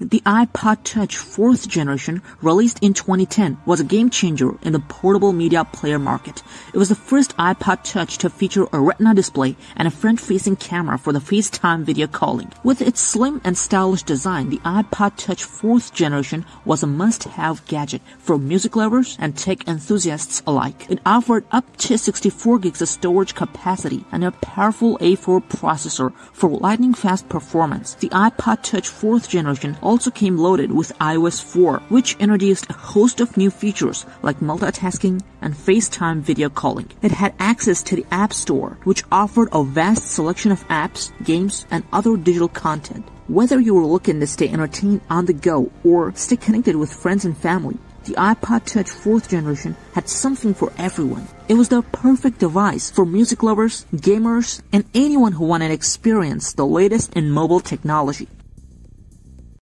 The iPod Touch 4th generation, released in 2010, was a game changer in the portable media player market. It was the first iPod Touch to feature a retina display and a front-facing camera for the FaceTime video calling. With its slim and stylish design, the iPod Touch 4th generation was a must-have gadget for music lovers and tech enthusiasts alike. It offered up to 64 gigs of storage capacity and a powerful A4 processor for lightning-fast performance. The iPod Touch 4th generation also came loaded with iOS 4, which introduced a host of new features like multitasking and FaceTime video calling. It had access to the App Store, which offered a vast selection of apps, games, and other digital content. Whether you were looking to stay entertained on the go or stay connected with friends and family, the iPod Touch 4th generation had something for everyone. It was the perfect device for music lovers, gamers, and anyone who wanted to experience the latest in mobile technology.